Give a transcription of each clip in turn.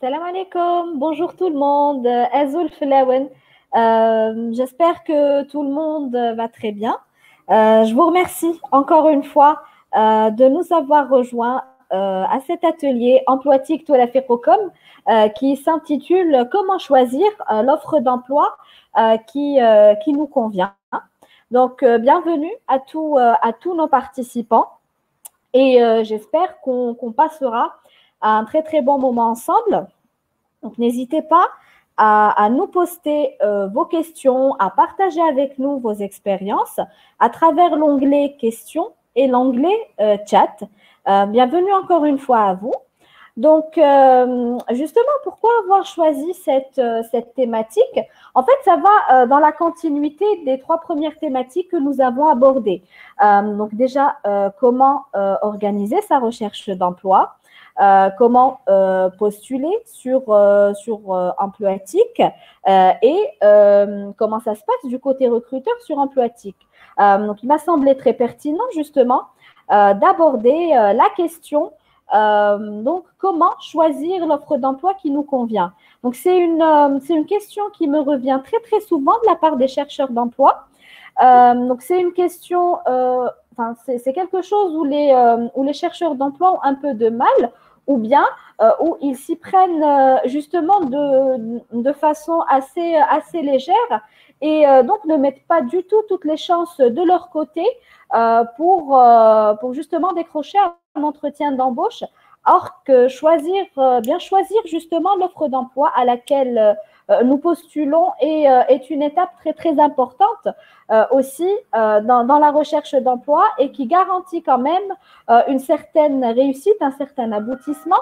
Salam alaikum, bonjour tout le monde, Azul Flawen. Euh, J'espère que tout le monde va très bien. Euh, je vous remercie encore une fois euh, de nous avoir rejoints à cet atelier Emploitique la Ferrocom qui s'intitule Comment choisir l'offre d'emploi qui, qui nous convient. Donc, bienvenue à, tout, à tous nos participants et j'espère qu'on passera un très très bon moment ensemble. Donc n'hésitez pas à, nous poster euh, vos questions, à partager avec nous vos expériences à travers l'onglet questions et l'onglet euh, chat. Euh, bienvenue encore une fois à vous. Donc, justement, pourquoi avoir choisi cette, cette thématique? En fait, ça va dans la continuité des trois premières thématiques que nous avons abordées. donc, déjà, comment organiser sa recherche d'emploi euh, comment euh, postuler sur, euh, sur Emploatique et comment ça se passe du côté recruteur sur Emploatique. donc, il m'a semblé très pertinent justement d'aborder la question donc, comment choisir l'offre d'emploi qui nous convient? Donc, c'est une, c'est une question qui me revient très, très souvent de la part des chercheurs d'emploi. donc, c'est une question, enfin, c'est quelque chose où les, où les chercheurs d'emploi ont un peu de mal ou bien euh, où ils s'y prennent euh, justement de, de, façon assez, assez légère et euh, donc ne mettent pas du tout toutes les chances de leur côté pour, pour justement décrocher un entretien d'embauche. Or que choisir, bien choisir justement l'offre d'emploi à laquelle nous postulons est, est, une étape très très importante euh, aussi euh, dans, la recherche d'emploi et qui garantit quand même euh, une certaine réussite, un certain aboutissement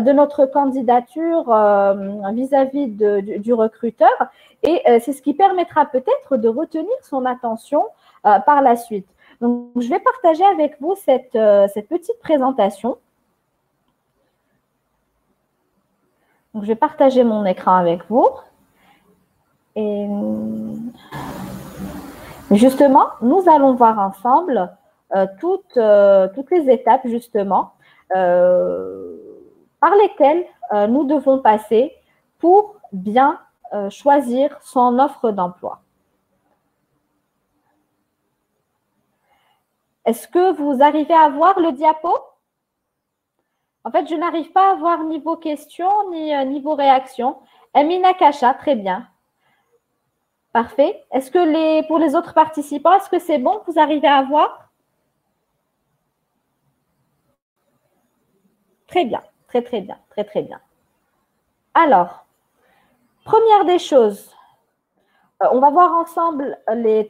de notre candidature vis-à-vis -vis du, recruteur. Et c'est ce qui permettra peut-être de retenir son attention par la suite. Donc, je vais partager avec vous cette, cette petite présentation. Je vais partager mon écran avec vous. Et Justement, nous allons voir ensemble euh, toutes, euh, toutes les étapes, justement, euh, par lesquelles nous devons passer pour bien choisir son offre d'emploi. Est-ce que vous arrivez à voir le diapo? En fait, je n'arrive pas à voir ni vos questions ni, ni vos réactions. Emina Kacha, très bien. Parfait. Est-ce que les, pour les autres participants, est-ce que c'est bon Vous arrivez à voir? Très bien, très très bien, très très bien. Alors, première des choses, euh, on va voir ensemble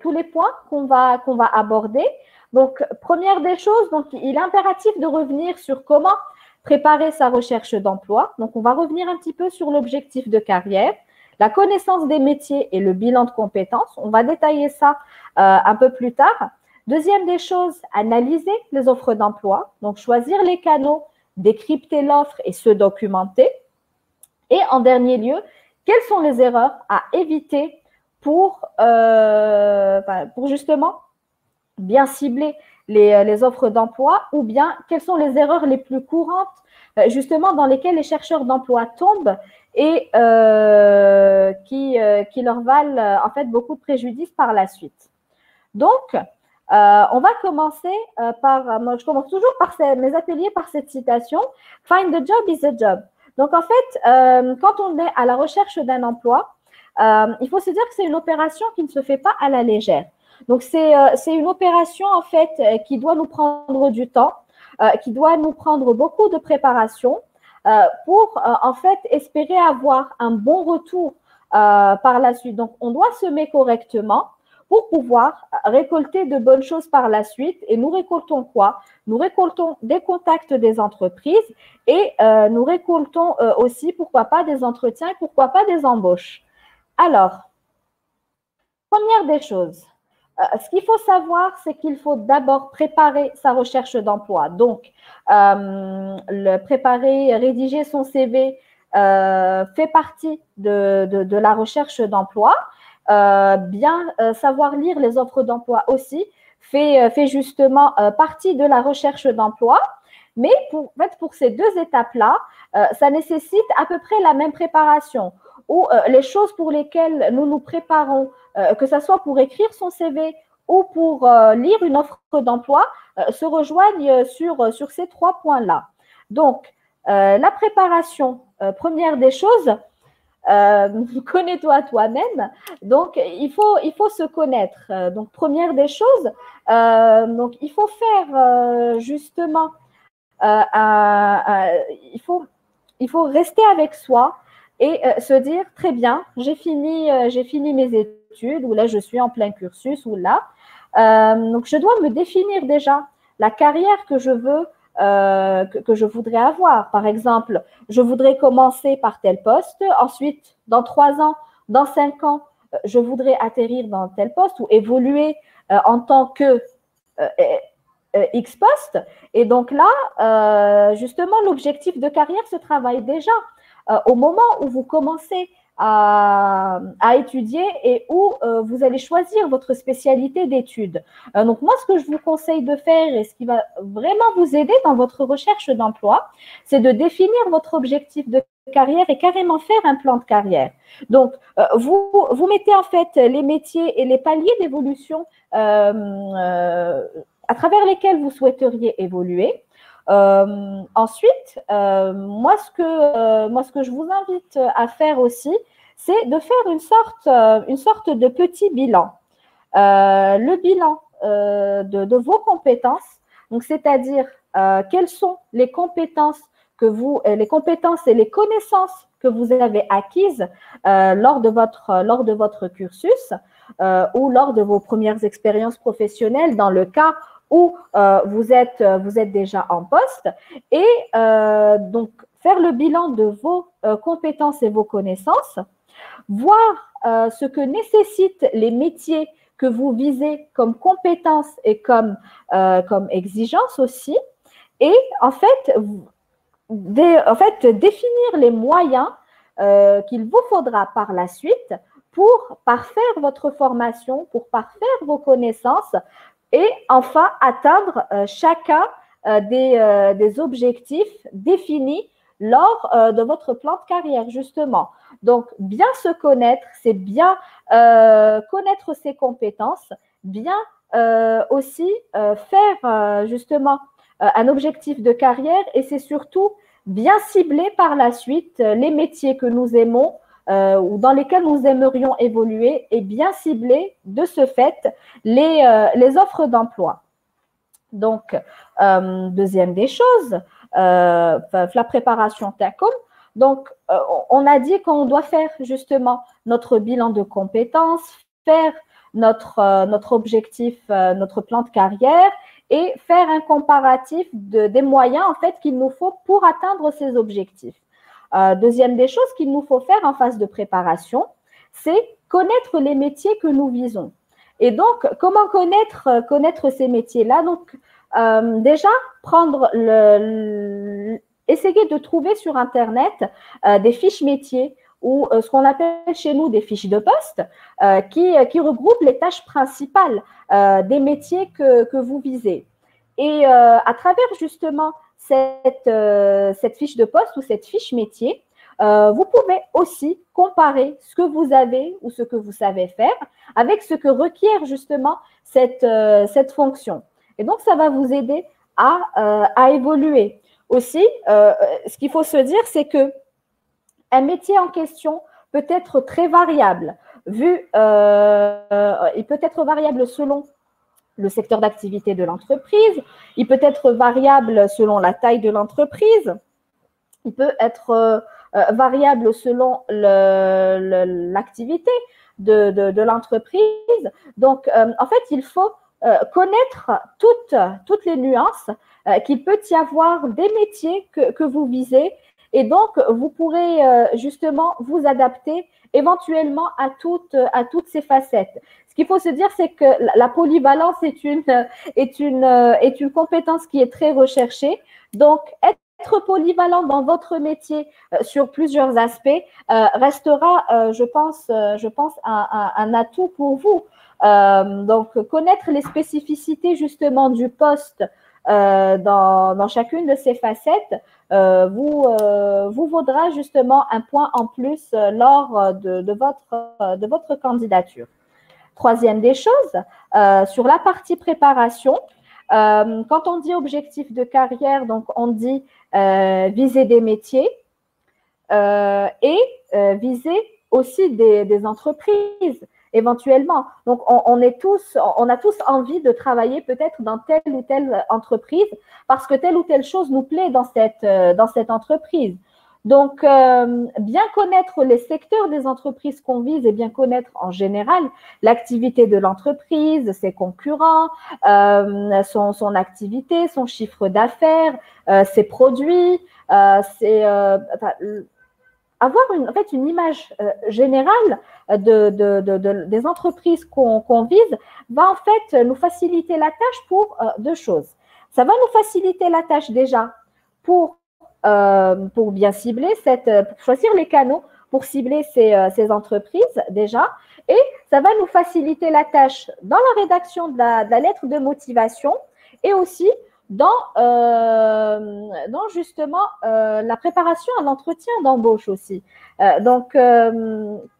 tous les points qu'on va, aborder. Donc, première des choses, il est impératif de revenir sur comment préparer sa recherche d'emploi. Donc, on va revenir un petit peu sur l'objectif de carrière. La connaissance des métiers et le bilan de compétences, on va détailler ça euh, un peu plus tard. Deuxième des choses, analyser les offres d'emploi, donc choisir les canaux, décrypter l'offre et se documenter. Et en dernier lieu, quelles sont les erreurs à éviter pour, euh, pour justement bien cibler les, les offres d'emploi ou bien quelles sont les erreurs les plus courantes euh, justement dans lesquelles les chercheurs d'emploi tombent et euh, qui, euh, qui leur valent euh, en fait beaucoup de préjudice par la suite. Donc, euh, on va commencer euh, par, je commence toujours par mes ateliers par cette citation, Find the job is a job. Donc en fait, quand on est à la recherche d'un emploi, il faut se dire que c'est une opération qui ne se fait pas à la légère. Donc c'est une opération en fait qui doit nous prendre du temps, qui doit nous prendre beaucoup de préparation, euh, pour euh, en fait espérer avoir un bon retour euh, par la suite. Donc, on doit semer correctement pour pouvoir récolter de bonnes choses par la suite. Et nous récoltons quoi? Nous récoltons des contacts des entreprises et nous récoltons aussi, pourquoi pas, des entretiens, pourquoi pas des embauches. Alors, première des choses, euh, ce qu'il faut savoir, c'est qu'il faut d'abord préparer sa recherche d'emploi. Donc, euh, préparer, rédiger son CV euh, fait partie de, la recherche d'emploi. Bien savoir lire les offres d'emploi aussi fait, justement partie de la recherche d'emploi. Mais pour ces deux étapes-là, ça nécessite à peu près la même préparation ou les choses pour lesquelles nous nous préparons, que ce soit pour écrire son CV ou pour lire une offre d'emploi, se rejoignent sur, sur ces trois points-là. Donc, la préparation, première des choses, euh, connais-toi toi-même. Donc, il faut, il faut se connaître. Euh, donc, première des choses, euh, donc, il faut faire justement, il, faut, il faut rester avec soi et se dire, très bien, j'ai fini, j'ai fini mes études, ou là, je suis en plein cursus, ou là. donc, je dois me définir déjà la carrière que je veux euh, que, je voudrais avoir. Par exemple, je voudrais commencer par tel poste, ensuite, dans trois ans, dans cinq ans, euh, je voudrais atterrir dans tel poste ou évoluer euh, en tant que X poste. Et donc là, justement, l'objectif de carrière se travaille déjà. Au moment où vous commencez à, étudier et où euh, vous allez choisir votre spécialité d'études. Euh, donc moi, ce que je vous conseille de faire et ce qui va vraiment vous aider dans votre recherche d'emploi, c'est de définir votre objectif de carrière et carrément faire un plan de carrière. Donc, euh, vous mettez en fait les métiers et les paliers d'évolution à travers lesquels vous souhaiteriez évoluer. Euh, ensuite, euh, moi, ce que, euh, moi, ce que je vous invite à faire aussi, c'est de faire une sorte, une sorte de petit bilan. le bilan de, de, vos compétences, donc c'est-à-dire quelles sont les compétences que vous, les compétences et les connaissances que vous avez acquises lors, de votre, lors de votre cursus ou lors de vos premières expériences professionnelles dans le cas où euh, vous, êtes, euh, vous êtes déjà en poste. Et euh, donc faire le bilan de vos compétences et vos connaissances, voir ce que nécessitent les métiers que vous visez comme compétences et comme, comme exigences aussi, et en fait, en fait définir les moyens qu'il vous faudra par la suite pour parfaire votre formation, pour parfaire vos connaissances, et enfin, atteindre euh, chacun euh, euh, des, objectifs définis lors de votre plan de carrière, justement. Donc, bien se connaître, c'est bien connaître ses compétences, bien aussi faire justement un objectif de carrière et c'est surtout bien cibler par la suite les métiers que nous aimons, euh, ou dans lesquels nous aimerions évoluer et bien cibler de ce fait les, euh, les offres d'emploi. Donc, euh, deuxième des choses, la préparation TACOM. Donc, on a dit qu'on doit faire justement notre bilan de compétences, faire notre, notre objectif, notre plan de carrière et faire un comparatif de, des moyens en fait qu'il nous faut pour atteindre ces objectifs. Euh, deuxième des choses qu'il nous faut faire en phase de préparation, c'est connaître les métiers que nous visons. Et donc, comment connaître, euh, connaître ces métiers-là? Donc, euh, déjà, prendre le, essayer de trouver sur Internet des fiches métiers ou ce qu'on appelle chez nous des fiches de poste qui, regroupent les tâches principales des métiers que, que, vous visez. Et à travers justement cette, euh, cette fiche de poste ou cette fiche métier, euh, vous pouvez aussi comparer ce que vous avez ou ce que vous savez faire avec ce que requiert justement cette, euh, fonction. Et donc, ça va vous aider à, à évoluer. Aussi, ce qu'il faut se dire, c'est que un métier en question peut être très variable. Vu, il peut être variable selon le secteur d'activité de l'entreprise. Il peut être variable selon la taille de l'entreprise. Il peut être euh, euh, variable selon l'activité de, l'entreprise. Donc, euh, en fait, il faut connaître toutes, les nuances qu'il peut y avoir des métiers que, vous visez. Et donc, vous pourrez justement vous adapter éventuellement à toutes, à toutes ces facettes. Ce qu'il faut se dire, c'est que la polyvalence est une, est, une, est une compétence qui est très recherchée. Donc, être polyvalent dans votre métier euh, sur plusieurs aspects euh, restera, euh, je pense, je pense un, un, atout pour vous. donc, connaître les spécificités justement du poste dans, chacune de ces facettes vous, vous vaudra justement un point en plus lors de, votre, de votre candidature. Troisième des choses, sur la partie préparation, quand on dit objectif de carrière, donc on dit viser des métiers et viser aussi des entreprises éventuellement. Donc, on, est tous, on a tous envie de travailler peut-être dans telle ou telle entreprise parce que telle ou telle chose nous plaît dans cette, euh, dans cette entreprise. Donc, euh, bien connaître les secteurs des entreprises qu'on vise et bien connaître en général l'activité de l'entreprise, ses concurrents, euh, son, son, activité, son chiffre d'affaires, ses produits, ses, avoir une, image euh, générale de, des entreprises qu'on vise va en fait nous faciliter la tâche pour euh, deux choses. Ça va nous faciliter la tâche déjà pour, euh, pour bien cibler, cette, pour choisir les canaux pour cibler ces, entreprises déjà. Et ça va nous faciliter la tâche dans la rédaction de la lettre de motivation et aussi dans, euh, dans justement euh, la préparation à l'entretien d'embauche aussi. Euh, donc,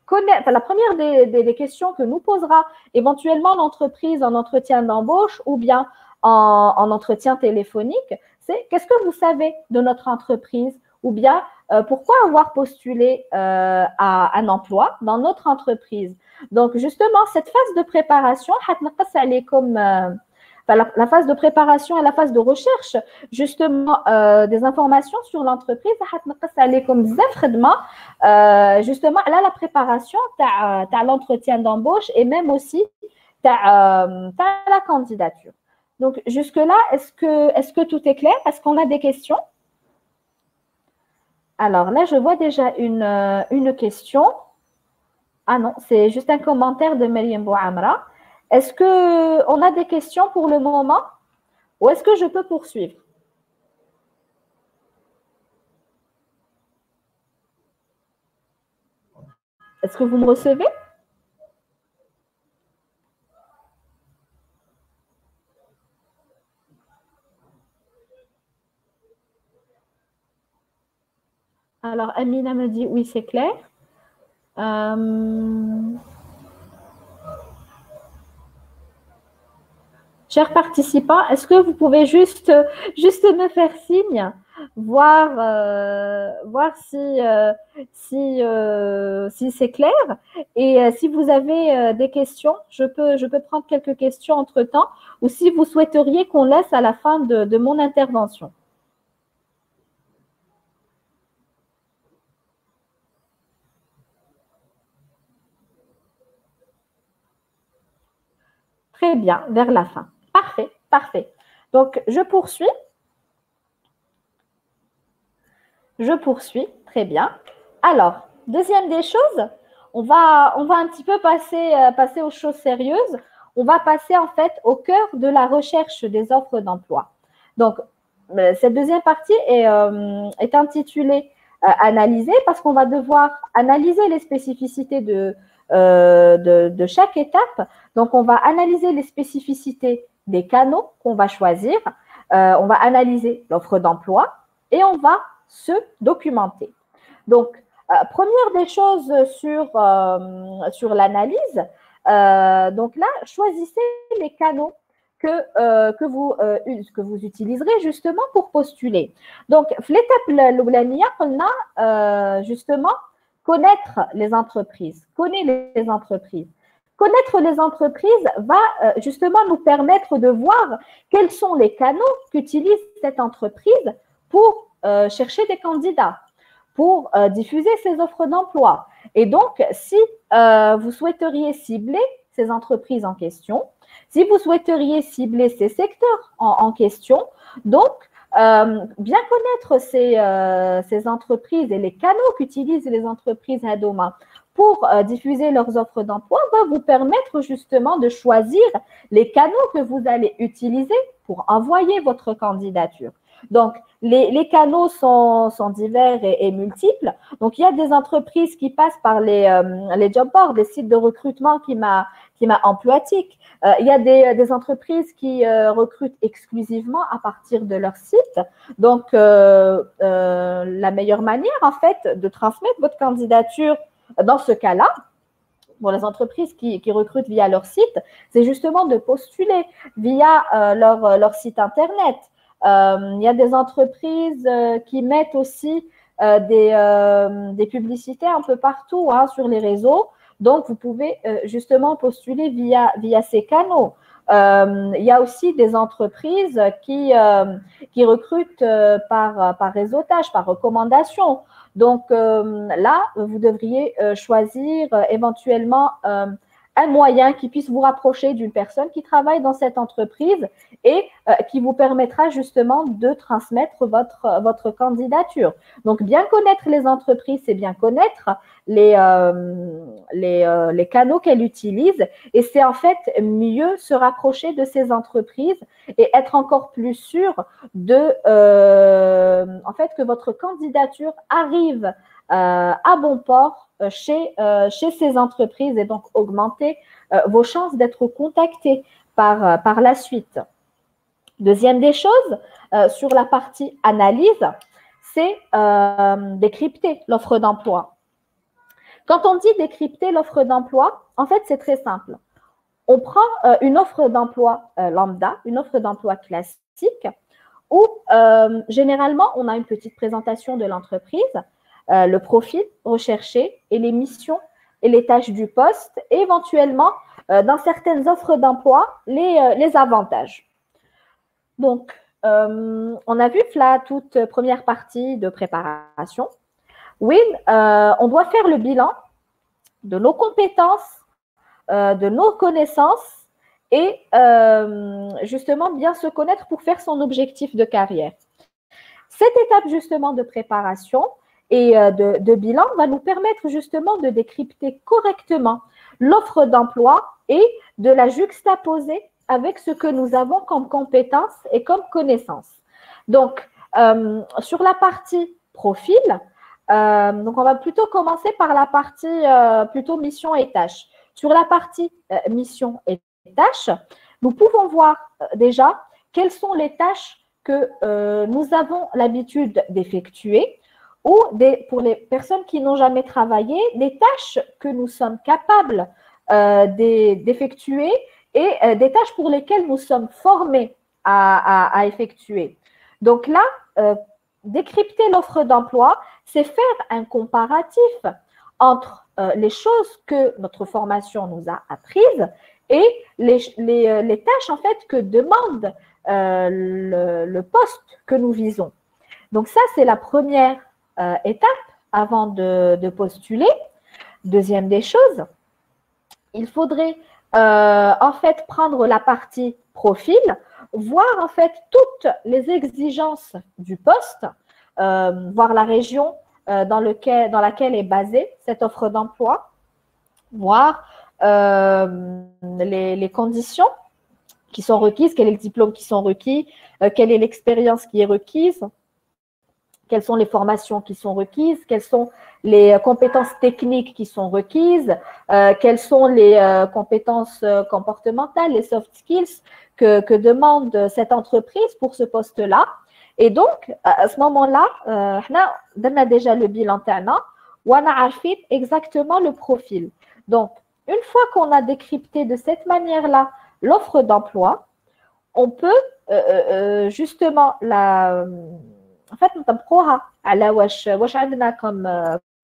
connaître, la première des, des, questions que nous posera éventuellement l'entreprise en entretien d'embauche ou bien en, en entretien téléphonique, c'est qu'est-ce que vous savez de notre entreprise ou bien pourquoi avoir postulé à un emploi dans notre entreprise? Donc, justement, cette phase de préparation, comme la, phase de préparation et la phase de recherche, justement, euh, des informations sur l'entreprise, euh, justement, là, la préparation, tu as, l'entretien d'embauche et même aussi, tu as, euh, la candidature. Donc, jusque-là, est-ce que, est que tout est clair? Est-ce qu'on a des questions? Alors là, je vois déjà une, une question. Ah non, c'est juste un commentaire de Mariam Bouamra. Est-ce qu'on a des questions pour le moment ou est-ce que je peux poursuivre? Est-ce que vous me recevez? Alors, Amina me dit oui, c'est clair. Euh, Chers participants, est-ce que vous pouvez juste, me faire signe, voir, euh, euh, euh, si c'est clair? Et si vous avez des questions, je peux, prendre quelques questions entre-temps, ou si vous souhaiteriez qu'on laisse à la fin de mon intervention. Très bien, vers la fin. Parfait. Donc, je poursuis. Je poursuis, très bien. Alors, deuxième des choses, on va, on va un petit peu passer, euh, passer aux choses sérieuses. On va passer en fait au cœur de la recherche des offres d'emploi. Donc, euh, cette deuxième partie est, euh, intitulée Analyser parce qu'on va devoir analyser les spécificités de, de, chaque étape. Donc, on va analyser les spécificités des canaux qu'on va choisir. Euh, on va analyser l'offre d'emploi et on va se documenter. Donc, euh, première des choses sur, euh, l'analyse, donc là, choisissez les canaux que, vous, utiliserez justement pour postuler. Donc, l'étape on a justement connaître les entreprises, connaître les entreprises. Connaître les entreprises va euh, justement nous permettre de voir quels sont les canaux qu'utilise cette entreprise pour euh, chercher des candidats, pour euh, diffuser ses offres d'emploi. Et donc, si vous souhaiteriez cibler ces entreprises en question, si vous souhaiteriez cibler ces secteurs en, question, donc bien connaître ces, entreprises et les canaux qu'utilisent les entreprises à demain pour euh, diffuser leurs offres d'emploi va vous permettre justement de choisir les canaux que vous allez utiliser pour envoyer votre candidature. Donc, les, canaux sont, divers et, multiples. Donc, il y a des entreprises qui passent par les, euh, les job boards, des sites de recrutement qui qui m'a. Euh, il y a des, des entreprises qui recrutent exclusivement à partir de leur site. Donc, la meilleure manière, en fait, de transmettre votre candidature dans ce cas-là, pour les entreprises qui, recrutent via leur site, c'est justement de postuler via leur, leur, site Internet. il y a des entreprises qui mettent aussi des, des, publicités un peu partout hein, sur les réseaux. Donc, vous pouvez euh, justement postuler via, via ces canaux. Euh, il y a aussi des entreprises qui, euh, qui recrutent par, par réseautage, par recommandation. Donc là, vous devriez choisir éventuellement un moyen qui puisse vous rapprocher d'une personne qui travaille dans cette entreprise et euh, qui vous permettra justement de transmettre votre, votre candidature. Donc, bien connaître les entreprises, c'est bien connaître les, euh, les, euh, les, canaux qu'elles utilisent et c'est en fait mieux se rapprocher de ces entreprises et être encore plus sûr de, en fait, que votre candidature arrive à bon port euh, chez, euh, chez ces entreprises et donc augmenter euh, vos chances d'être contacté par, par la suite. Deuxième des choses, sur la partie analyse, c'est décrypter l'offre d'emploi. Quand on dit décrypter l'offre d'emploi, en fait, c'est très simple. On prend une offre d'emploi lambda, une offre d'emploi classique, où généralement, on a une petite présentation de l'entreprise, euh, le profil recherché et les missions et les tâches du poste, éventuellement, euh, dans certaines offres d'emploi, les, euh, les, avantages. Donc, on a vu la toute première partie de préparation. Oui, on doit faire le bilan de nos compétences, de nos connaissances et justement bien se connaître pour faire son objectif de carrière. Cette étape justement de préparation, et euh, de, bilan va nous permettre justement de décrypter correctement l'offre d'emploi et de la juxtaposer avec ce que nous avons comme compétences et comme connaissances. Donc, euh, sur la partie profil, euh, donc on va plutôt commencer par la partie plutôt mission et tâches. Sur la partie mission et tâches, nous pouvons voir déjà quelles sont les tâches que nous avons l'habitude d'effectuer ou pour les personnes qui n'ont jamais travaillé, des tâches que nous sommes capables euh, d'effectuer et euh, des tâches pour lesquelles nous sommes formés à, effectuer. Donc là, euh, décrypter l'offre d'emploi, c'est faire un comparatif entre les choses que notre formation nous a apprises et les, les, tâches en fait que demande le, le poste que nous visons. Donc ça, c'est la première euh, étape avant de, postuler. Deuxième des choses, il faudrait euh, en fait prendre la partie profil, voir en fait toutes les exigences du poste, euh, voir la région dans, laquelle est basée cette offre d'emploi, voir les, les, conditions qui sont requises, quels sont les diplômes qui sont requis, quelle est l'expérience qui est requise, quelles sont les formations qui sont requises, quelles sont les euh, compétences techniques qui sont requises, euh, quelles sont les euh, compétences comportementales, les soft skills que, demande cette entreprise pour ce poste-là. Et donc, à ce moment-là, on a déjà le bilan terna, on a exactement le profil. Donc, une fois qu'on a décrypté de cette manière-là l'offre d'emploi, on peut justement la en fait, نطبقوها على واش واش عندنا comme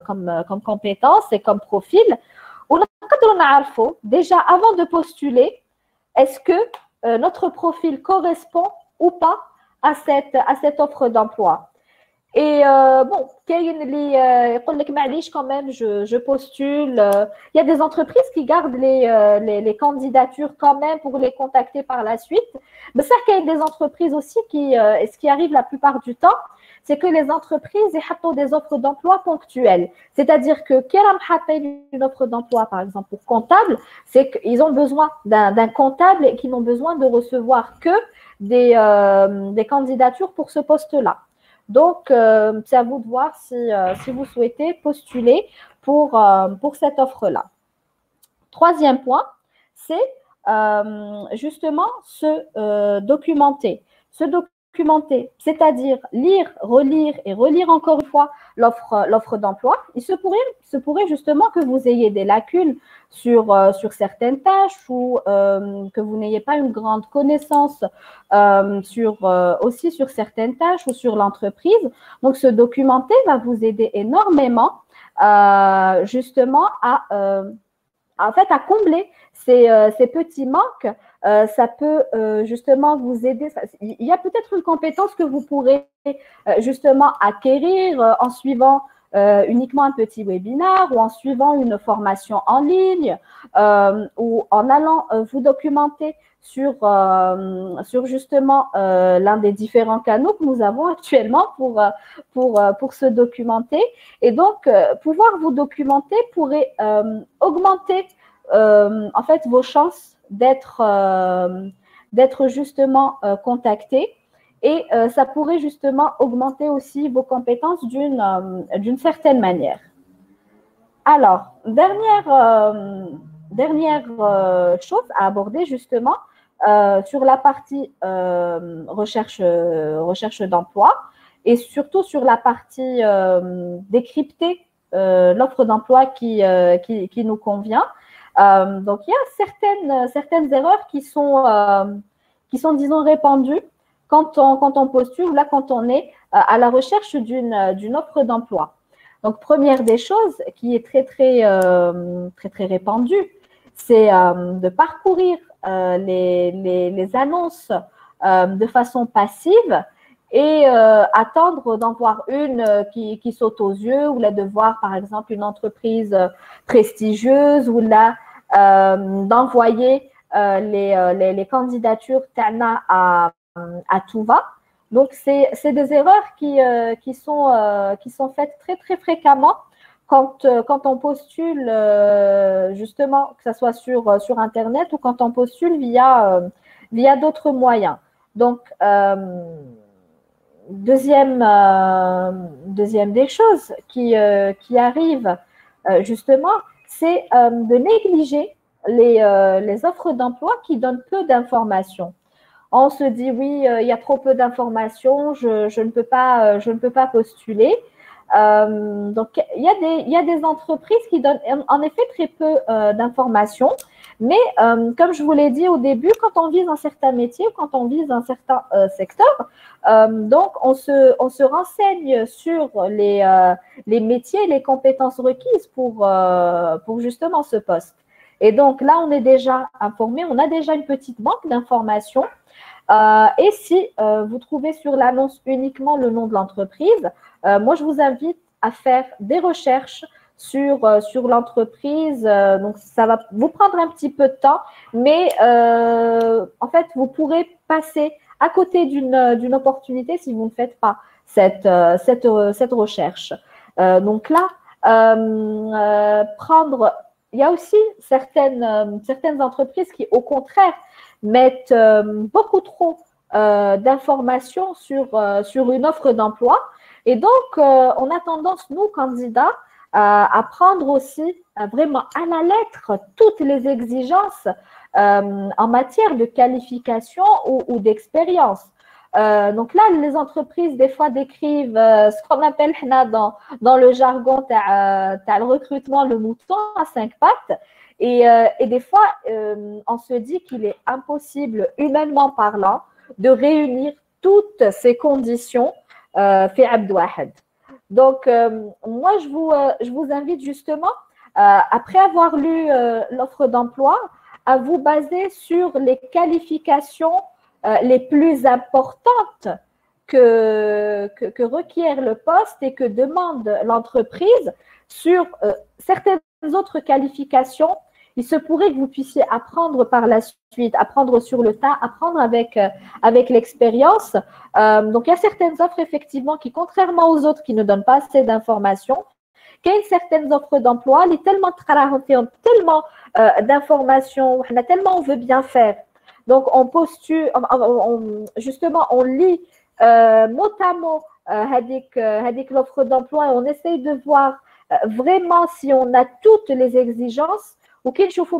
comme comme compétence et comme profil ونقدروا نعرفوا déjà avant de postuler est-ce que euh, notre profil correspond ou pas à cette à cette offre d'emploi Et euh, bon, euh, quand même, je, je postule. Euh, il y a des entreprises qui gardent les, euh, les, les, candidatures quand même pour les contacter par la suite. Mais ça, qu'il y a des entreprises aussi qui, et ce qui arrive la plupart du temps, c'est que les entreprises ont des offres d'emploi ponctuelles. C'est-à-dire que Kéram une offre d'emploi, par exemple, pour comptable, c'est qu'ils ont besoin d'un comptable et qu'ils n'ont besoin de recevoir que des, des candidatures pour ce poste-là. Donc, euh, c'est à vous de voir si, euh, vous souhaitez postuler pour, euh, pour cette offre-là. Troisième point, c'est justement. Se documenter, c'est-à-dire lire, relire et relire encore une fois l'offre, d'emploi. Il se pourrait, justement que vous ayez des lacunes sur, euh, certaines tâches ou euh, que vous n'ayez pas une grande connaissance euh, aussi sur certaines tâches ou sur l'entreprise. Donc, se documenter va vous aider énormément justement à, combler ces petits manques euh, ça peut euh, justement vous aider. Il y a peut-être une compétence que vous pourrez euh, justement acquérir en suivant uniquement un petit webinaire ou en suivant une formation en ligne ou en allant vous documenter sur, sur justement l'un des différents canaux que nous avons actuellement pour, pour, pour se documenter. Et donc, pouvoir vous documenter pourrait augmenter en fait vos chances d'être euh, d'être justement euh, contacté et euh, ça pourrait justement augmenter aussi vos compétences d'une certaine manière. Alors, dernière, dernière chose à aborder justement sur la partie recherche, recherche d'emploi et surtout sur la partie décrypter l'offre d'emploi qui, qui, nous convient. Euh, donc, il y a certaines, certaines erreurs qui sont, euh, qui sont, disons, répandues quand on, quand on postule, là, quand on est euh, à la recherche d'une offre d'emploi. Donc, première des choses qui est très, très, très, très répandue, c'est de parcourir les, les, les, annonces de façon passive et attendre d'en voir une qui, qui, saute aux yeux ou là de voir par exemple une entreprise prestigieuse ou là euh, d'envoyer euh, euh, les, les, candidatures TANA à, à tout. Donc, c'est des erreurs qui, qui, sont, qui sont faites très, très fréquemment quand, quand on postule, justement, que ce soit sur, sur Internet ou quand on postule via, via d'autres moyens. Donc, deuxième, deuxième des choses qui, qui arrivent, justement, c'est euh, de négliger euh, les, offres d'emploi qui donnent peu d'informations. On se dit oui, euh, il y a trop peu d'informations, je, ne je ne peux pas postuler. Donc, il y, a des, entreprises qui donnent en effet très peu d'informations mais euh, comme je vous l'ai dit au début, quand on vise un certain métier, quand on vise un certain euh, secteur, euh, donc on se, on se renseigne sur les, les métiers, les compétences requises pour, pour justement ce poste. Et donc là, on est déjà informé, on a déjà une petite banque d'informations. Et si vous trouvez sur l'annonce uniquement le nom de l'entreprise, moi, je vous invite à faire des recherches sur, euh, sur l'entreprise. Euh, donc, ça va vous prendre un petit peu de temps, mais euh, en fait, vous pourrez passer à côté d'une opportunité si vous ne faites pas cette, cette, cette recherche. donc là, prendre, il y a aussi certaines, certaines entreprises qui, au contraire, mettent beaucoup trop d'informations sur, sur une offre d'emploi. Et donc, on a tendance, nous, candidats, à prendre aussi vraiment à la lettre toutes les exigences euh, en matière de qualification ou, d'expérience. Euh, donc là, les entreprises, des fois, décrivent euh, ce qu'on appelle dans, dans le jargon, tu as, le recrutement, le mouton à cinq pattes. Et, et des fois, on se dit qu'il est impossible, humainement parlant, de réunir toutes ces conditions fait Abdouahed. Donc, euh, moi, je vous, euh, invite justement, euh, après avoir lu l'offre d'emploi, à vous baser sur les qualifications les plus importantes que, requiert le poste et que demande l'entreprise sur certaines autres qualifications il se pourrait que vous puissiez apprendre par la suite, apprendre sur le tas, apprendre avec, euh, avec l'expérience. Euh, donc, il y a certaines offres, effectivement, qui, contrairement aux autres qui ne donnent pas assez d'informations, qu'il y a certaines offres d'emploi, il est tellement tellement euh, d'informations, tellement on veut bien faire. Donc, on postule, justement, on lit mot à mot l'offre d'emploi et on essaye de voir vraiment si on a toutes les exigences ou qu'il chauffe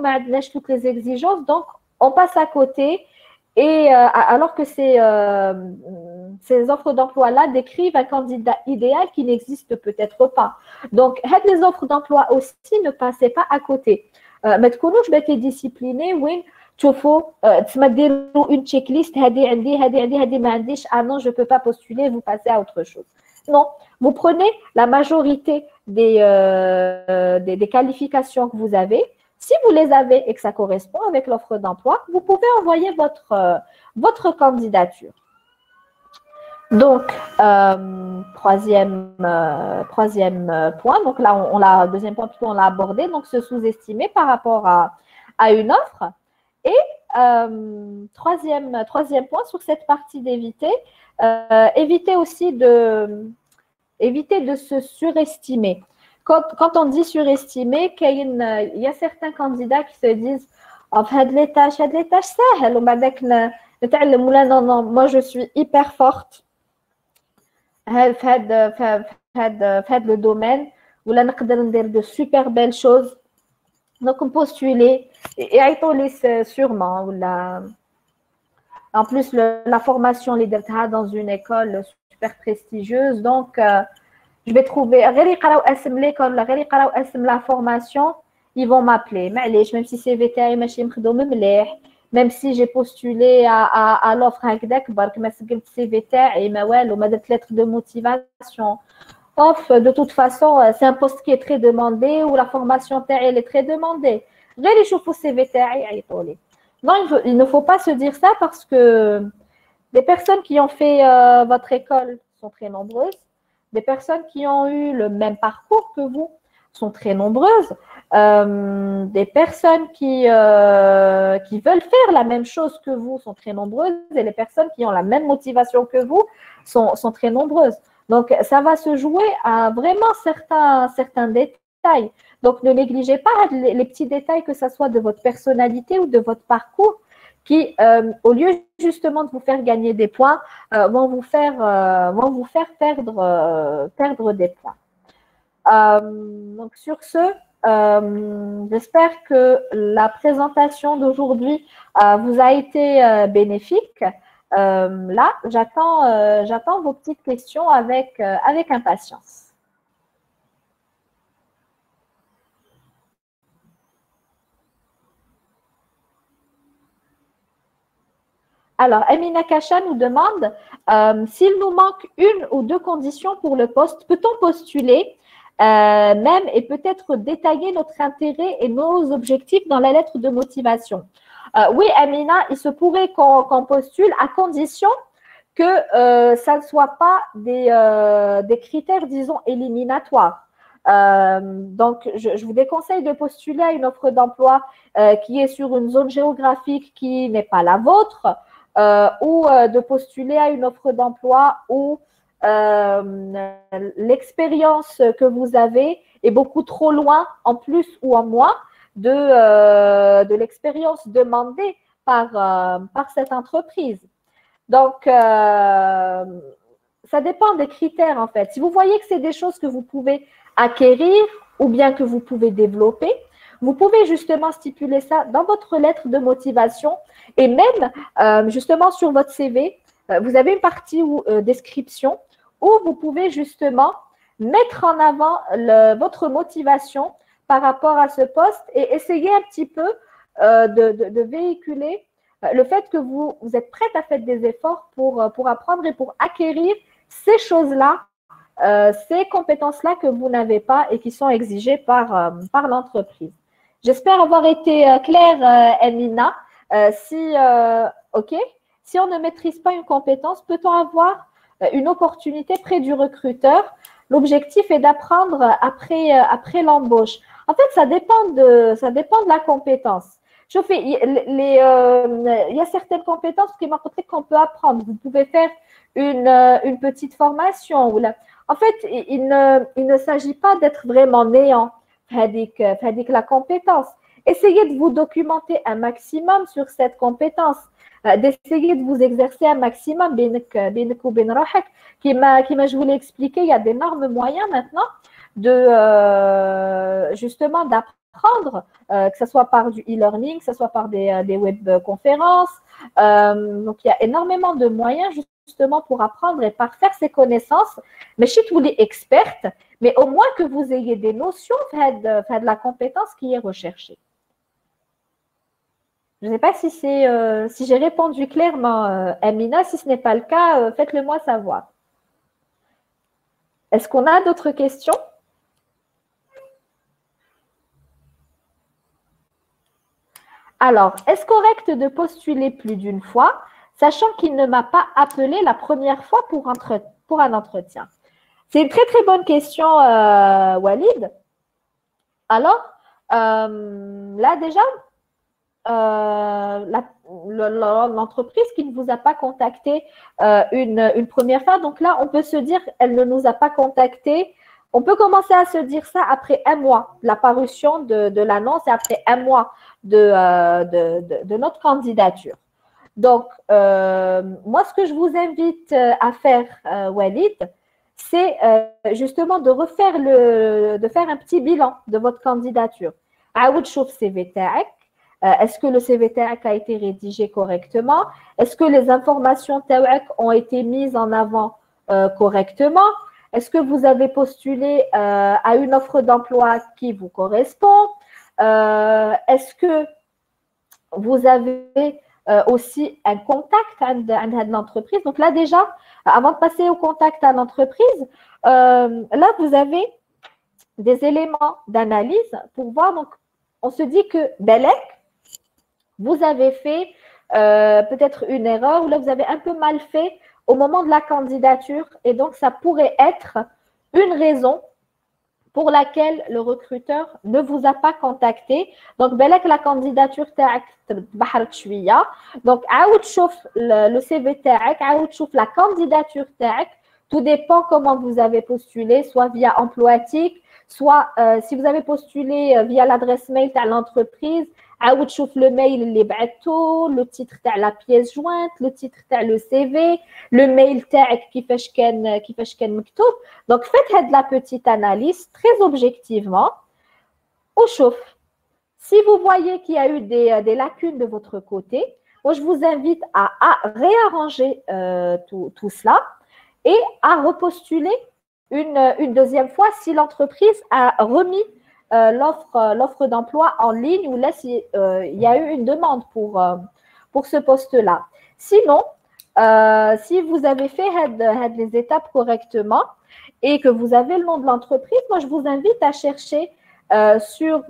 toutes les exigences, donc on passe à côté. Et euh, alors que ces, euh, ces offres d'emploi-là décrivent un candidat idéal qui n'existe peut-être pas. Donc, les offres d'emploi aussi ne passaient pas à côté. Mais je vais être discipliné, oui. تشوفوا تسمى ديروا une checklist هذه عندي هذه عندي هذه ما عنديش ah non je peux pas postuler vous passez à autre chose non. Vous prenez la majorité des, euh, des, qualifications que vous avez. Si vous les avez et que ça correspond avec l'offre d'emploi vous pouvez envoyer votre euh, candidature. Donc, troisième, euh, troisième point, donc là, on, on l'a, deuxième point plutôt, on l'a abordé, donc se sous-estimer par rapport à, à une offre. Et euh, troisième, troisième point sur cette partie d'éviter, euh, éviter aussi de, éviter de se surestimer. Quand, quand on dit surestimer, il y a certains candidats qui se disent oh, les tâches, les tâches non, non, moi je suis hyper forte. Faites le domaine, ou là, de super belles choses. Donc, on postulait et Aïtolis euh, sûrement. En plus, la formation les dans une école super prestigieuse. Donc, euh, je vais trouver. L'école, la formation, ils vont m'appeler. Même si c'est VTI, même si j'ai postulé à, à, à l'offre HACDEC, je vais me lettre de motivation off de toute façon c'est un poste qui est très demandé ou la formation elle est très demandée non, il ne faut pas se dire ça parce que les personnes qui ont fait euh, votre école sont très nombreuses. Des personnes qui ont eu le même parcours que vous sont très nombreuses. Euh, des personnes qui, euh, qui veulent faire la même chose que vous sont très nombreuses. Et les personnes qui ont la même motivation que vous sont, sont très nombreuses. Donc, ça va se jouer à vraiment certains, certains détails. Donc, ne négligez pas les, petits détails, que ce soit de votre personnalité ou de votre parcours, qui, euh, au lieu justement de vous faire gagner des points, euh, vont, vous faire, euh, vont vous faire perdre, perdre des points. donc, sur ce, j'espère que la présentation d'aujourd'hui vous a été bénéfique. Là, j'attends, j'attends vos petites questions avec, avec impatience. Alors, Emina Kacha nous demande euh, s'il nous manque une ou deux conditions pour le poste, peut-on postuler euh, même et peut-être détailler notre intérêt et nos objectifs dans la lettre de motivation? Euh, Oui, Amina, il se pourrait qu'on postule à condition que ça ne soit pas des, des critères, disons, éliminatoires. donc, je, vous déconseille de postuler à une offre d'emploi qui est sur une zone géographique qui n'est pas la vôtre, euh, ou euh, de postuler à une offre d'emploi où euh, l'expérience que vous avez est beaucoup trop loin, en plus ou en moins, de, de l'expérience demandée par, par cette entreprise. Donc, ça dépend des critères, en fait. Si vous voyez que c'est des choses que vous pouvez acquérir ou bien que vous pouvez développer, vous pouvez justement stipuler ça dans votre lettre de motivation et même euh, justement sur votre CV, euh, vous avez une partie où, euh, description où vous pouvez justement mettre en avant votre motivation par rapport à ce poste et essayer un petit peu de, véhiculer le fait que vous, êtes prête à faire des efforts pour, pour apprendre et pour acquérir ces choses-là, ces compétences-là que vous n'avez pas et qui sont exigées par, par l'entreprise. J'espère avoir été euh, claire, euh, Emina. Euh, si, si on ne maîtrise pas une compétence, peut-on avoir une opportunité près du recruteur? L'objectif est d'apprendre après, après l'embauche. En fait, ça dépend de, ça dépend de la compétence. Je les, il y a certaines compétences qui qu'on peut apprendre. Vous pouvez faire une, une petite formation. En fait, il ne, il ne s'agit pas d'être vraiment néant la compétence. Essayez de vous documenter un maximum sur cette compétence, euh, d'essayer de vous exercer un maximum. Qui je vous l'ai expliqué, il y a d'énormes moyens maintenant de euh, justement d'apprendre apprendre, que ce soit par du e-learning, que ce soit par des, des webconférences. donc, il y a énormément de moyens justement pour apprendre et parfaire ses connaissances. Mais je suis experte, mais au moins que vous ayez des notions de la compétence qui est recherchée. Je ne sais pas si, c'est, euh, si j'ai répondu clairement, euh, Amina. Si ce n'est pas le cas, euh, faites-le moi savoir. Est-ce qu'on a d'autres questions? Alors, est-ce correct de postuler plus d'une fois, sachant qu'il ne m'a pas appelé la première fois pour, pour un entretien? C'est une très très bonne question, Walid. Alors, là déjà, euh, l'entreprise qui ne vous a pas contacté euh, une, première fois. Donc là, on peut se dire, elle ne nous a pas contacté. On peut commencer à se dire ça après un mois la parution de, l'annonce et après un mois de, euh, notre candidature. Donc, moi, ce que je vous invite à faire, Walid, c'est justement de refaire le, de faire un petit bilan de votre candidature. CV est-ce que le CV a été rédigé correctement? Est-ce que les informations ont été mises en avant euh, correctement? Est-ce que vous avez postulé euh, à une offre d'emploi qui vous correspond? Est-ce que vous avez aussi un contact avec l'entreprise Donc là déjà, avant de passer au contact à l'entreprise, là vous avez des éléments d'analyse pour voir. Donc on se dit que Belek, vous avez fait euh, peut-être une erreur ou là vous avez un peu mal fait au moment de la candidature et donc ça pourrait être une raison pour laquelle le recruteur ne vous a pas contacté. Donc, que la candidature Donc, le, le CV la candidature tout dépend comment vous avez postulé, soit via Emploatique, soit euh, si vous avez postulé euh, via l'adresse mail de l'entreprise, عاود شوف le mail اللي بعثته le titre تاع la pièce jointe le titre تاع le CV le mail تاعك كيفاش كان كيفاش كان مكتوب donc faites هاد la petite analyse très objectivement وشوف si vous voyez qu'il y a eu des, des lacunes de votre côté moi je vous invite à, à réarranger euh, tout, tout cela et à repostuler une, une deuxième fois si l'entreprise a remis euh, l'offre, euh, l'offre d'emploi en ligne ou là, euh, il y a eu une demande pour, ce poste-là. Sinon, si vous avez fait les étapes correctement et que vous avez le nom de l'entreprise, moi, je vous invite à chercher sur,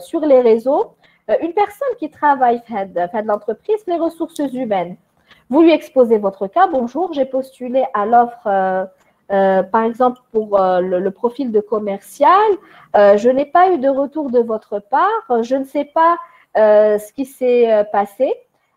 sur les réseaux une personne qui travaille de l'entreprise, les ressources humaines. Vous lui exposez votre cas. Bonjour, j'ai postulé à l'offre euh, par exemple, pour euh, le, profil de commercial, euh, je n'ai pas eu de retour de votre part. Je ne sais pas ce qui s'est passé.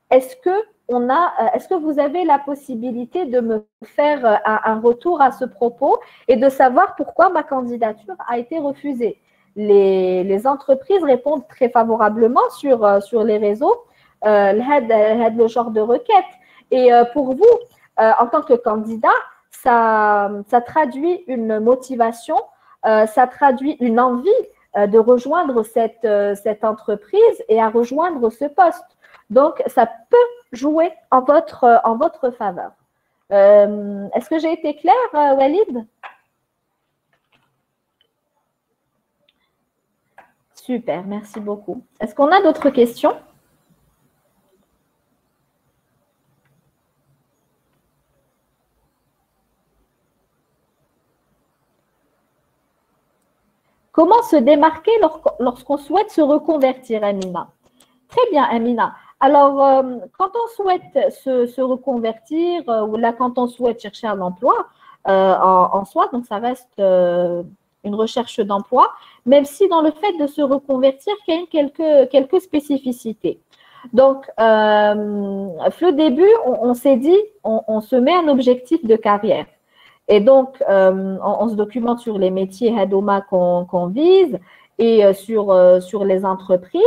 Est-ce que on a, est-ce que vous avez la possibilité de me faire un, retour à ce propos et de savoir pourquoi ma candidature a été refusée? Les, les, entreprises répondent très favorablement sur, sur les réseaux le genre de requête. Et pour vous, en tant que candidat, ça, traduit une motivation, euh, ça traduit une envie euh, de rejoindre cette, euh, cette entreprise et à rejoindre ce poste. Donc, ça peut jouer en votre, en votre faveur. Est-ce que j'ai été claire, Walid? Super, merci beaucoup. Est-ce qu'on a d'autres questions? Comment se démarquer lorsqu'on souhaite se reconvertir, Amina? Très bien, Amina. Alors, euh, quand on souhaite se, reconvertir, euh, ou là, quand on souhaite chercher un emploi euh, en, soi, donc ça reste une recherche d'emploi, même si dans le fait de se reconvertir, il y a quelques, quelques spécificités. Donc, le début, on, s'est dit, on, se met un objectif de carrière. Et donc, euh, on, se documente sur les métiers Hadoma qu'on vise et euh, sur, euh, sur les entreprises.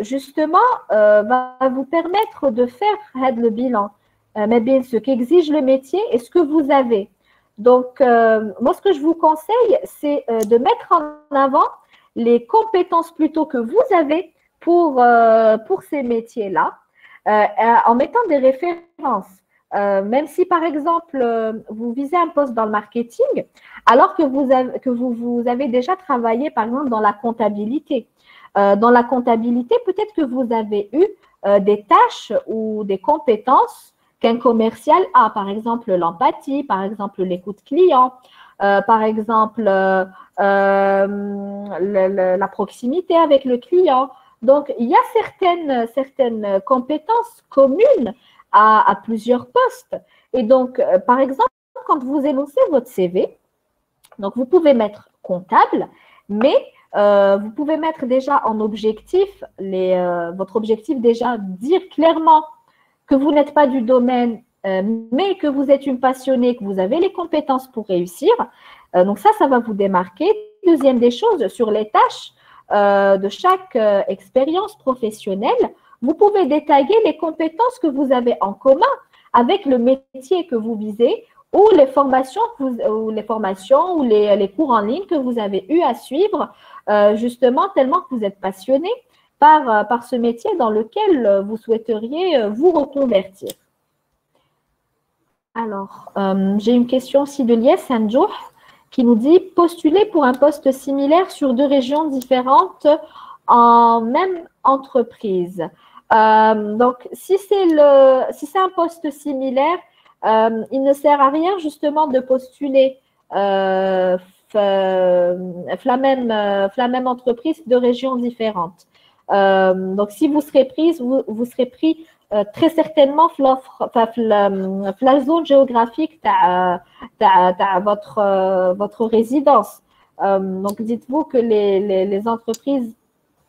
justement, va vous permettre de faire le bilan, mais bien ce qu'exige le métier et ce que vous avez. Donc, moi, ce que je vous conseille, c'est de mettre en avant les compétences plutôt que vous avez pour, pour ces métiers-là, en mettant des références. Euh, même si, par exemple, euh, vous visez un poste dans le marketing, alors que vous avez, que vous, vous avez déjà travaillé, par exemple, dans la comptabilité. Euh, dans la comptabilité, peut-être que vous avez eu des tâches ou des compétences qu'un commercial a, par exemple l'empathie, par exemple l'écoute client, par exemple la proximité avec le client. Donc, il y a certaines, certaines compétences communes à, plusieurs postes. Et donc, euh, par exemple, quand vous énoncez votre CV, donc vous pouvez mettre comptable, mais euh, vous pouvez mettre déjà en objectif, les, euh, votre objectif déjà, dire clairement que vous n'êtes pas du domaine, mais que vous êtes une passionnée, que vous avez les compétences pour réussir. donc ça, ça va vous démarquer. Deuxième des choses, sur les tâches de chaque expérience professionnelle, vous pouvez détailler les compétences que vous avez en commun avec le métier que vous visez ou les formations, ou les, formations ou les, cours en ligne que vous avez eu à suivre, euh, justement tellement que vous êtes passionné par, euh, par ce métier dans lequel euh, vous souhaiteriez vous reconvertir. Alors, j'ai une question aussi de Lies Sanjo qui nous dit postuler pour un poste similaire sur deux régions différentes en même entreprise. Euh, donc, si c'est le, si c'est un poste similaire, euh, il ne sert à rien justement de postuler euh, la même, la même entreprise de régions différentes. donc, si vous serez prise, vous, vous serez pris très certainement la, zone géographique de votre, votre résidence. donc, dites-vous que les, les, les entreprises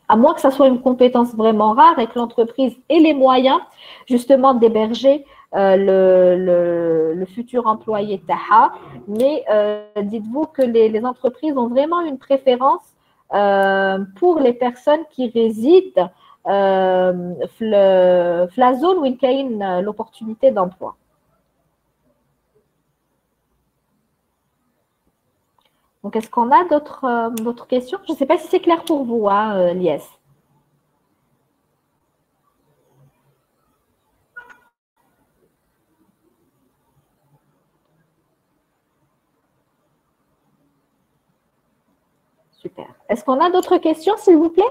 à moins que ça soit une compétence vraiment rare et que l'entreprise ait les moyens justement d'héberger euh, le, futur employé TAHA. Mais euh, dites-vous que les, entreprises ont vraiment une préférence euh, pour les personnes qui résident dans la zone où il y l'opportunité d'emploi. Donc, est-ce qu'on a d'autres euh, questions? Je ne sais pas si c'est clair pour vous, hein, euh, Lies. Super. Est-ce qu'on a d'autres questions, s'il vous plaît?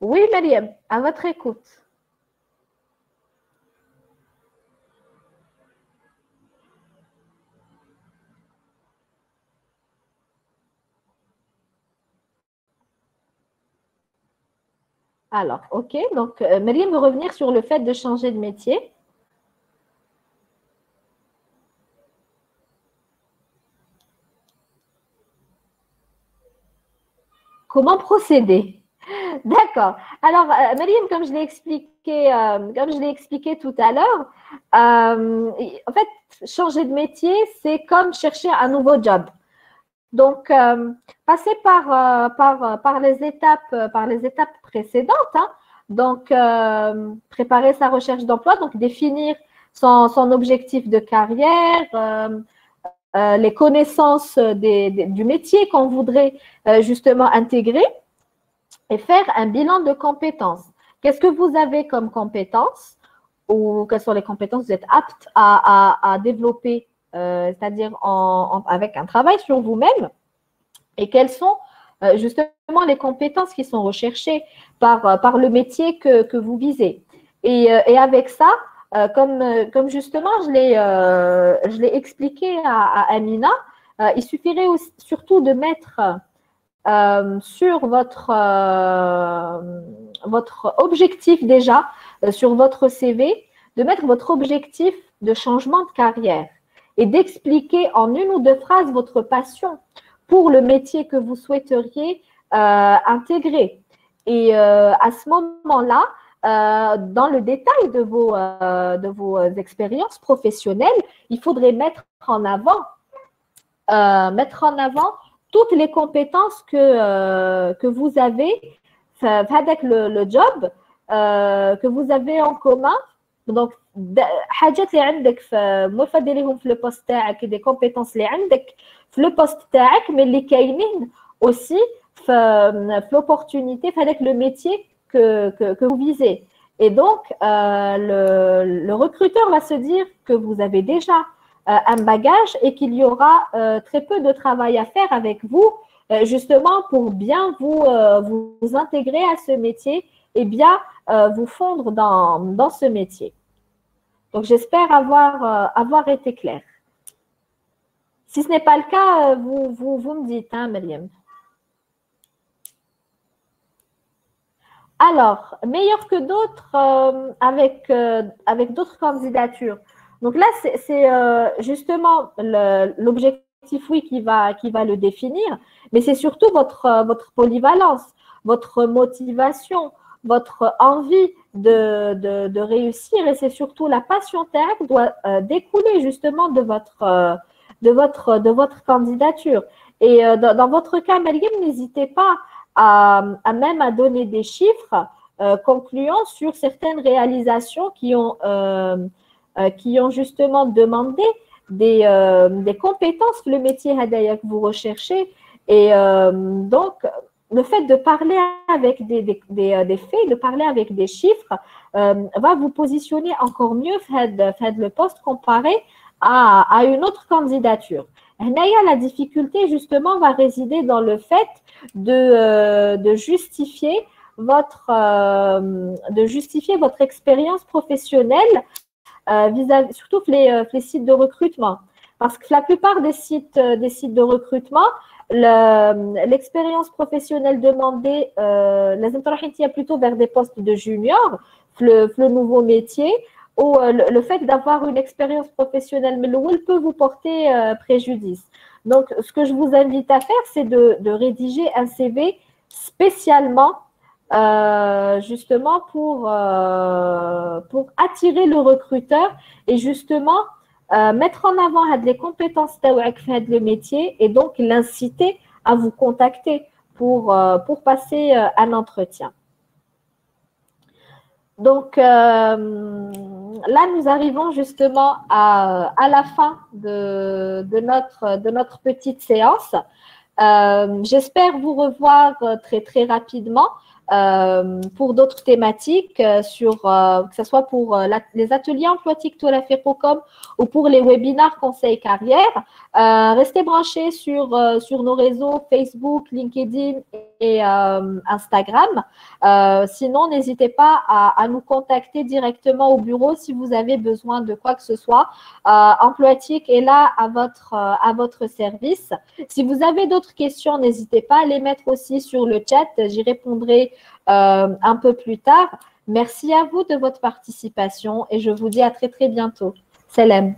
Oui, Mariam, à votre écoute. Alors, OK. Donc, euh, veut revenir sur le fait de changer de métier. Comment procéder? D'accord. Alors, euh, comme je l'ai expliqué, euh, comme je l'ai expliqué tout à l'heure, euh, en fait, changer de métier, c'est comme chercher un nouveau job. Donc, euh, passer par, euh, euh, par, les étapes, par les étapes précédentes. Hein. donc, préparer sa recherche d'emploi, donc définir son, son, objectif de carrière, les connaissances du métier qu'on voudrait justement intégrer et faire un bilan de compétences. Qu'est-ce que vous avez comme compétences ou quelles sont les compétences que vous êtes aptes à, à développer euh, c'est-à-dire avec un travail sur vous-même, et quelles sont euh, justement les compétences qui sont recherchées par, euh, le métier que, vous visez. Et, avec ça, comme, justement je l'ai expliqué à, Amina, il suffirait surtout de mettre sur votre objectif déjà, sur votre CV, de mettre votre objectif de changement de carrière et d'expliquer en une ou deux phrases votre passion pour le métier que vous souhaiteriez euh, intégrer. Et euh, à ce moment-là, euh, dans le détail de vos, de vos expériences professionnelles, il faudrait mettre en avant, mettre en avant toutes les compétences que, que vous avez avec le, le job que vous avez en commun donc حاجات اللي عندك في موفا ديريهم في لو بوست تاعك دي كومبيتونس اللي عندك في لو بوست تاعك مي اللي كاينين aussi في في l'opportunité في هذاك le métier que, que, que vous visez et donc euh, le, le recruteur va se dire que vous avez déjà euh, un bagage et qu'il y aura euh, très peu de travail à faire avec vous euh, justement pour bien vous, euh, vous intégrer à ce métier et bien euh, vous fondre dans, dans ce métier. Donc, j'espère avoir, euh, avoir été clair. Si ce n'est pas le cas, euh, vous, vous, vous me dites, hein. Alors, meilleur que d'autres euh, avec, avec d'autres candidatures. Donc là, c'est justement l'objectif, oui, qui va, qui va le définir, mais c'est surtout votre, votre polyvalence, votre motivation, votre envie de, de, réussir et c'est surtout la passion théâtre doit euh, découler justement de votre, euh, de votre, de votre candidature. Et euh, dans, votre cas, Mariam, n'hésitez pas à, même à donner des chiffres concluants sur certaines réalisations qui ont, qui ont justement demandé des, des compétences que le métier Hadaya que vous recherchez. Et donc, le fait de parler avec des, des, euh, faits, de parler avec des chiffres, euh, va vous positionner encore mieux fait le poste comparé à, à, une autre candidature. La difficulté, justement, va résider dans le fait de, euh, de justifier votre, de justifier votre expérience professionnelle surtout les, les sites de recrutement. Parce que la plupart des sites, des sites de recrutement, l'expérience professionnelle demandée, euh, il y a plutôt vers des postes de junior, le, le nouveau métier, où euh, le, le, fait d'avoir une expérience professionnelle, mais le peut vous porter euh, préjudice. Donc, ce que je vous invite à faire, c'est de, de, rédiger un CV spécialement, euh, justement, pour, euh, pour attirer le recruteur et justement euh, mettre en avant les compétences de le métier et donc l'inciter à vous contacter pour, euh, pour passer euh, un entretien. Donc là, nous arrivons justement à, à la fin de, de, notre, de notre petite séance. J'espère vous revoir très très rapidement. Euh, pour d'autres thématiques, euh, sur, euh, que ce soit pour les ateliers la FEPOCOM ou pour les webinaires conseil carrière. restez branchés sur, sur nos réseaux Facebook, LinkedIn et Instagram. sinon, n'hésitez pas à, nous contacter directement au bureau si vous avez besoin de quoi que ce soit. Emploitique est là à votre, à votre service. Si vous avez d'autres questions, n'hésitez pas à les mettre aussi sur le chat. J'y répondrai un peu plus tard. Merci à vous de votre participation et je vous dis à très très bientôt. Salam.